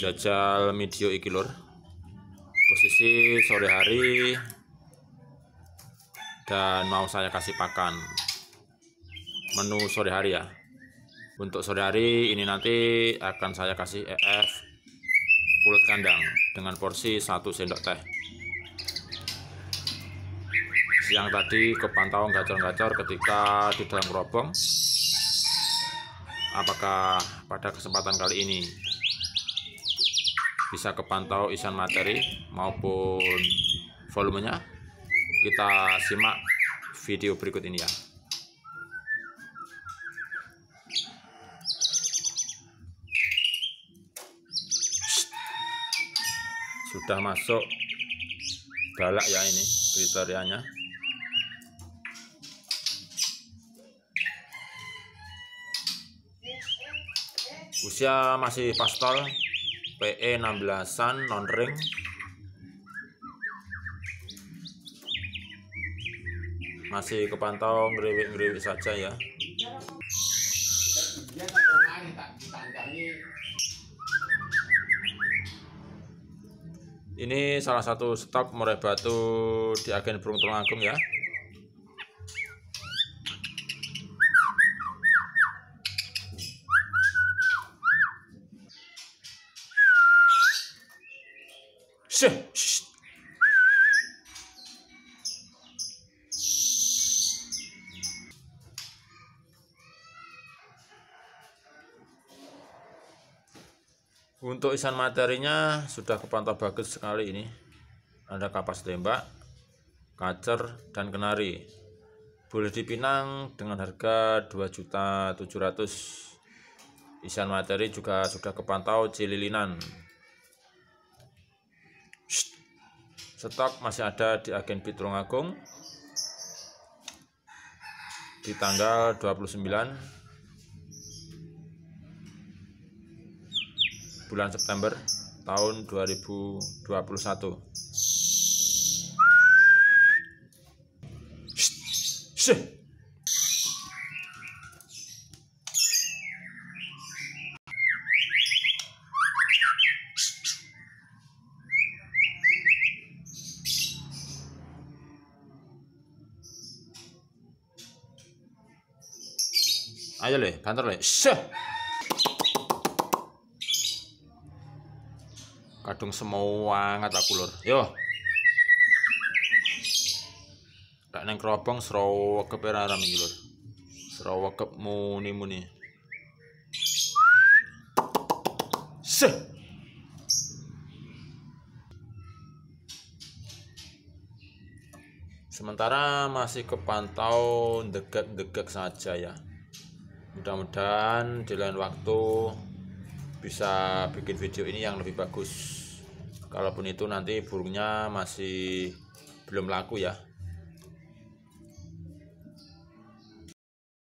jajal video iki lur. Posisi sore hari. Dan mau saya kasih pakan. Menu sore hari ya. Untuk sore hari ini nanti akan saya kasih EF pulut kandang dengan porsi 1 sendok teh. Siang tadi kepantau gacor-gacor ketika di dalam gerobong apakah pada kesempatan kali ini bisa kepantau isian materi maupun volumenya. Kita simak video berikut ini ya. Sudah masuk galak ya ini kriterianya. Usia masih pastol PE 16an non ring. Masih kepantau ngeriwik-ngeriwik saja ya. Ini salah satu stok murai batu di agen burung tulungagung ya Untuk isian materinya sudah kepantau bagus sekali ini. Ada kapas tembak, kacer, dan kenari. Boleh dipinang dengan harga 2.700. Isian materi juga sudah kepantau cililinan. Stok masih ada di agen Pitrung Agung. Di tanggal 29 bulan September tahun 2021 Shh. Ayo le, kantor le. Shh. kadung semangat aku lur. Yo. Tak neng kerobong serawekep era ram iki lur. Serawekep muni muni se sementara masih kepantau degak-degak saja ya mudah-mudahan di lain waktu bisa bikin video ini yang lebih bagus. Kalaupun itu nanti burungnya masih belum laku ya